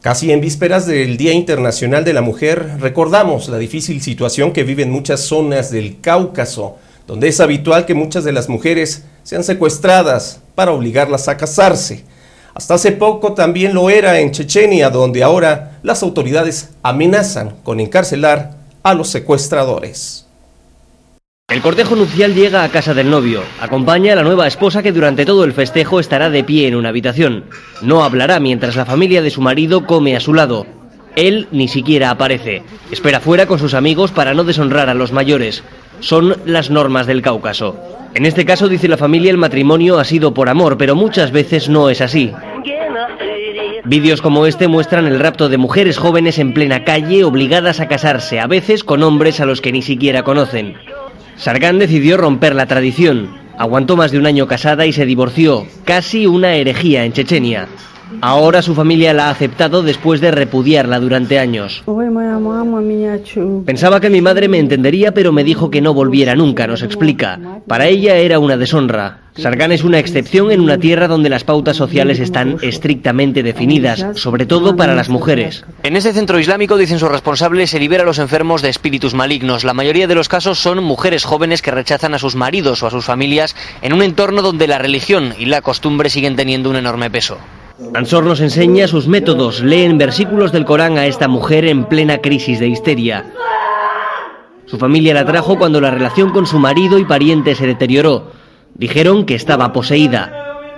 Casi en vísperas del Día Internacional de la Mujer, recordamos la difícil situación que viven muchas zonas del Cáucaso, donde es habitual que muchas de las mujeres sean secuestradas para obligarlas a casarse. Hasta hace poco también lo era en Chechenia, donde ahora las autoridades amenazan con encarcelar a los secuestradores. El cortejo nupcial llega a casa del novio. Acompaña a la nueva esposa que durante todo el festejo estará de pie en una habitación. No hablará mientras la familia de su marido come a su lado. Él ni siquiera aparece. Espera fuera con sus amigos para no deshonrar a los mayores. Son las normas del Cáucaso. En este caso, dice la familia, el matrimonio ha sido por amor, pero muchas veces no es así. Vídeos como este muestran el rapto de mujeres jóvenes en plena calle obligadas a casarse, a veces con hombres a los que ni siquiera conocen. Sargán decidió romper la tradición. Aguantó más de un año casada y se divorció, casi una herejía en Chechenia. Ahora su familia la ha aceptado después de repudiarla durante años. Pensaba que mi madre me entendería, pero me dijo que no volviera nunca, nos explica. Para ella era una deshonra. Sargán es una excepción en una tierra donde las pautas sociales están estrictamente definidas, sobre todo para las mujeres. En ese centro islámico, dicen sus responsables, se libera a los enfermos de espíritus malignos. La mayoría de los casos son mujeres jóvenes que rechazan a sus maridos o a sus familias en un entorno donde la religión y la costumbre siguen teniendo un enorme peso. Ansor nos enseña sus métodos. Leen versículos del Corán a esta mujer en plena crisis de histeria. Su familia la trajo cuando la relación con su marido y pariente se deterioró. Dijeron que estaba poseída.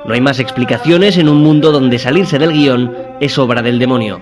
No hay más explicaciones en un mundo donde salirse del guion es obra del demonio.